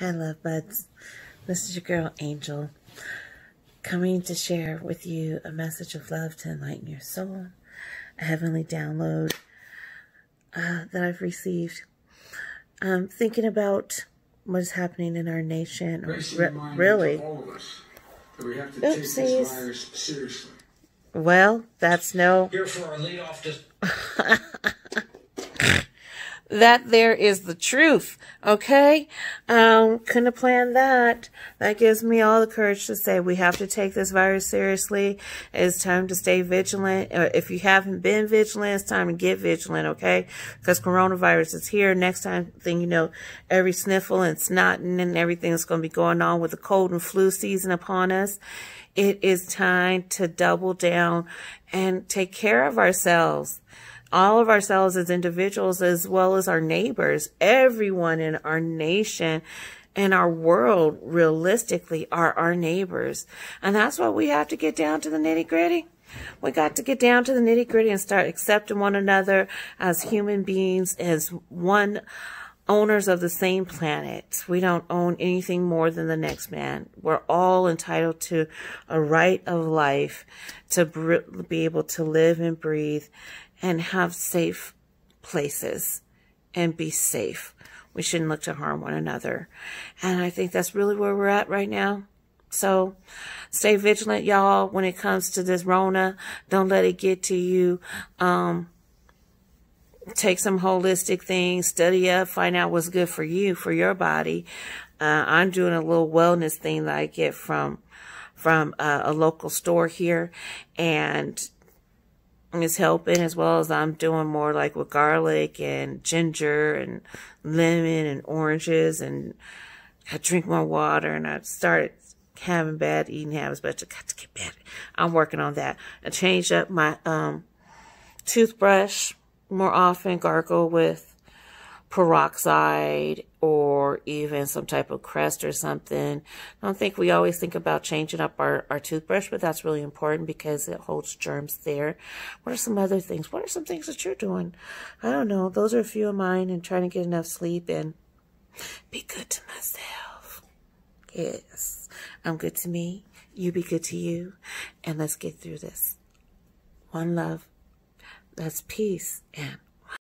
Hi, love buds. This is your girl, Angel, coming to share with you a message of love to enlighten your soul, a heavenly download uh, that I've received. Um, thinking about what is happening in our nation, re really. Oopsies. Well, that's no. Here for our lead off. that there is the truth. Okay? Um, couldn't have planned that. That gives me all the courage to say we have to take this virus seriously. It's time to stay vigilant. Uh, if you haven't been vigilant, it's time to get vigilant, okay? Because coronavirus is here. Next time thing you know, every sniffle and snotting and everything that's going to be going on with the cold and flu season upon us. It is time to double down and take care of ourselves all of ourselves as individuals as well as our neighbors, everyone in our nation and our world realistically are our neighbors. And that's why we have to get down to the nitty gritty. We got to get down to the nitty gritty and start accepting one another as human beings, as one owners of the same planet. We don't own anything more than the next man. We're all entitled to a right of life to be able to live and breathe and have safe places and be safe. We shouldn't look to harm one another. And I think that's really where we're at right now. So stay vigilant, y'all, when it comes to this Rona. Don't let it get to you. Um, take some holistic things, study up, find out what's good for you, for your body. Uh, I'm doing a little wellness thing that I get from, from uh, a local store here. And is helping as well as I'm doing more like with garlic and ginger and lemon and oranges and I drink more water and I started having bad eating habits, but I got to get better. I'm working on that. I changed up my um, toothbrush more often, gargle with peroxide or even some type of crest or something. I don't think we always think about changing up our, our toothbrush, but that's really important because it holds germs there. What are some other things? What are some things that you're doing? I don't know. Those are a few of mine and trying to get enough sleep and be good to myself. Yes. I'm good to me. You be good to you. And let's get through this. One love. That's peace and